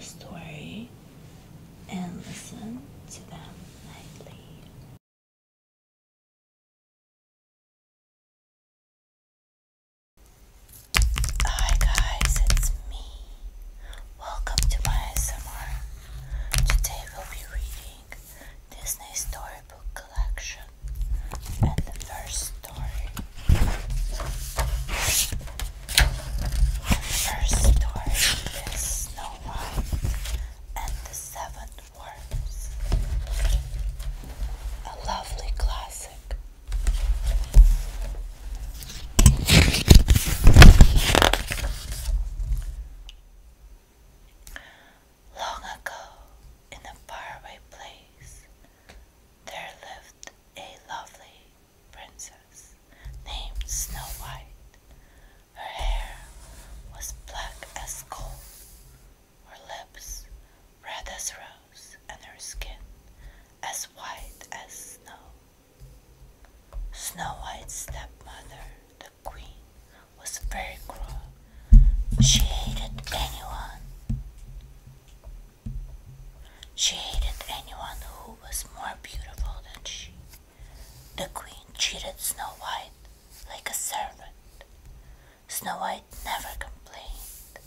story and listen to them nightly. Hi guys, it's me. Welcome to my ASMR. Today we'll be reading Disney Storybook Collection and the first story. The first story is Snow White and the Seven Dwarfs. A lovely classic. Long ago, in a faraway place, there lived a lovely princess named Snow White. Her hair was black as coal, her lips red as rose, and her skin as white as snow. Snow White's stepmother, the queen, was very cruel. She hated anyone. She hated anyone who was more beautiful than she. The queen treated Snow White like a servant. Snow White never complained.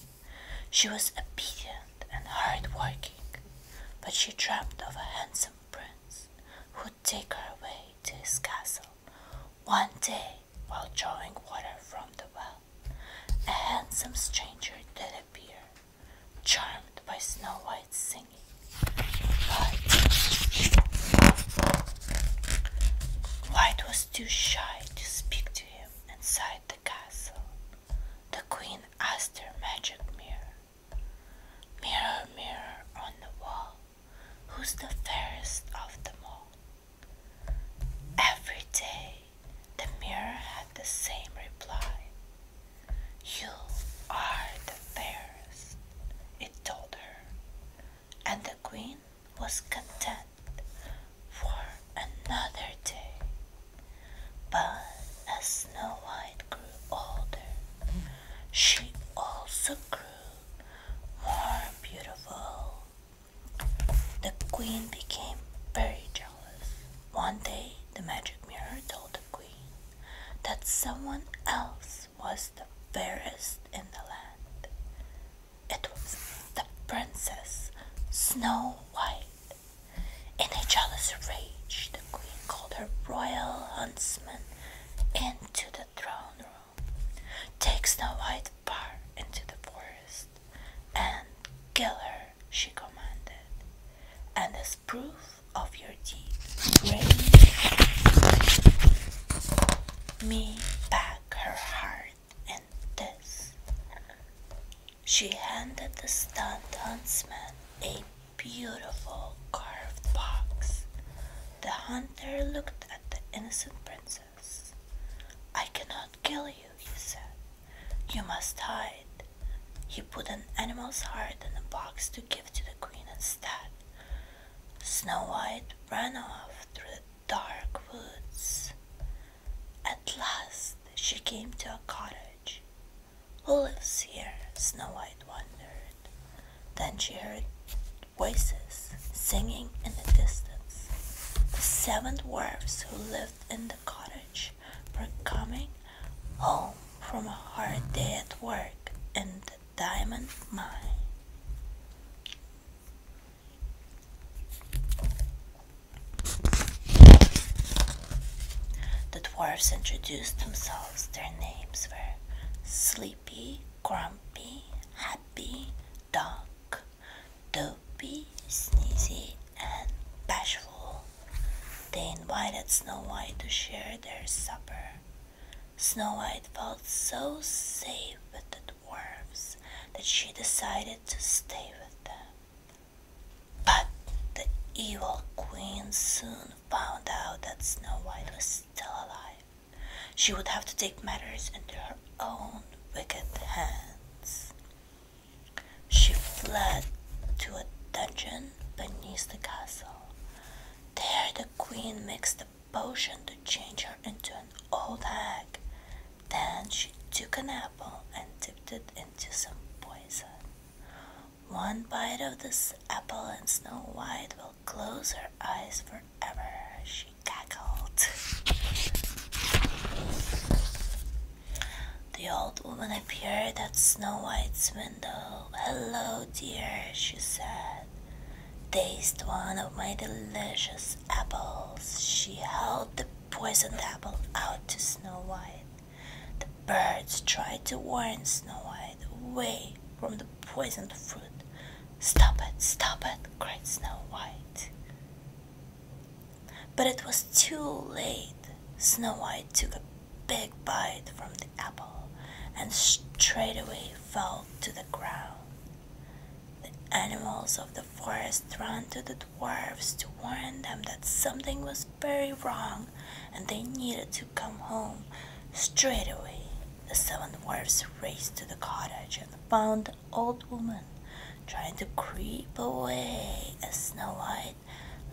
She was obedient and hard-working, but she dreamt of a handsome prince who would take her away to his castle. One day, while drawing water from the well, a handsome stranger did appear, charmed by Snow White's singing. But White was too shy to speak to him inside the castle. The queen asked her magic mirror, Mirror, mirror on the wall, who's the fairest of them all? Every day the mirror had the same reply. You are the fairest, it told her, and the queen was content for another day. But as Snow White grew older, she also grew more beautiful. The queen became very jealous. One day, the magic mirror told the queen that someone else was the fairest in the land. It was the princess Snow rage, the queen called her royal huntsman into the throne room. Take Snow White far into the forest and kill her, she commanded. And as proof of your deed, bring me back her heart and this. She handed the stunned huntsman a beautiful carved box. The hunter looked at the innocent princess. I cannot kill you, he said. You must hide. He put an animal's heart in a box to give to the queen instead. Snow White ran off through the dark woods. At last she came to a cottage. Who lives here? Snow White wondered. Then she heard voices singing in the distance. The seven dwarfs who lived in the cottage were coming home from a hard day at work in the diamond mine. The dwarfs introduced themselves. Their names were Sleepy, Grumpy, Happy, Doc, Dopey, Sneezy, and Bashful. They invited Snow White to share their supper. Snow White felt so safe with the dwarfs that she decided to stay with them. But the evil queen soon found out that Snow White was still alive. She would have to take matters into her own wicked hands. She fled to a dungeon beneath the castle. Queen mixed a potion to change her into an old hag. Then she took an apple and dipped it into some poison. one bite of this apple and Snow White will close her eyes forever, she cackled. The old woman appeared at Snow White's window. Hello, dear, she said. Taste one of my delicious apples. She held the poisoned apple out to Snow White. The birds tried to warn Snow White away from the poisoned fruit. Stop it, stop it, cried Snow White. But it was too late. Snow White took a big bite from the apple and straightway fell to the ground. Animals of the forest ran to the dwarfs to warn them that something was very wrong and they needed to come home straightway. The seven dwarfs raced to the cottage and found the old woman trying to creep away as Snow White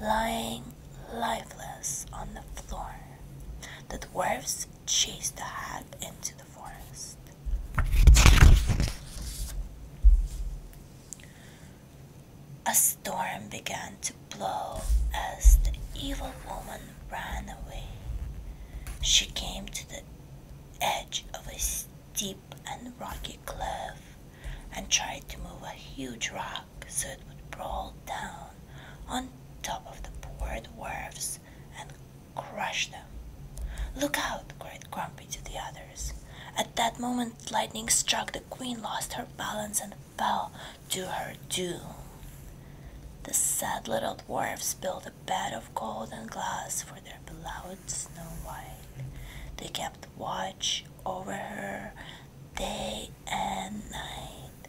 lying lifeless on the floor. The dwarfs chased the hag into the forest. A storm began to blow as the evil woman ran away. She came to the edge of a steep and rocky cliff and tried to move a huge rock so it would roll down on top of the poor dwarfs and crush them. Look out, cried Grumpy to the others. At that moment, lightning struck. The queen lost her balance and fell to her doom. The sad little dwarfs built a bed of gold and glass for their beloved Snow White. They kept watch over her day and night.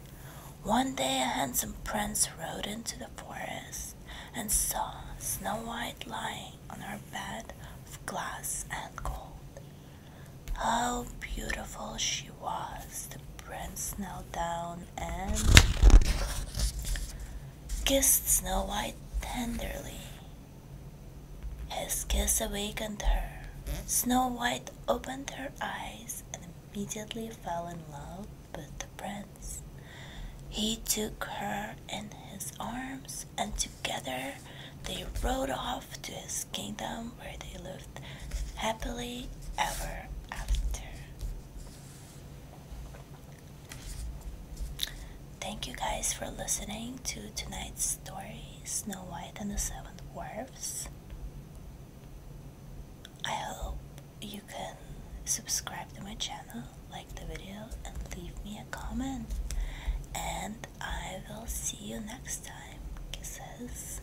One day, a handsome prince rode into the forest and saw Snow White lying on her bed of glass and gold. How beautiful she was! The prince knelt down and kissed Snow White tenderly. His kiss awakened her. Snow White opened her eyes and immediately fell in love with the prince. He took her in his arms, and together they rode off to his kingdom where they lived happily ever Thank you guys for listening to tonight's story, Snow White and the Seven Dwarfs. I hope you can subscribe to my channel, like the video, and leave me a comment. And I will see you next time. Kisses.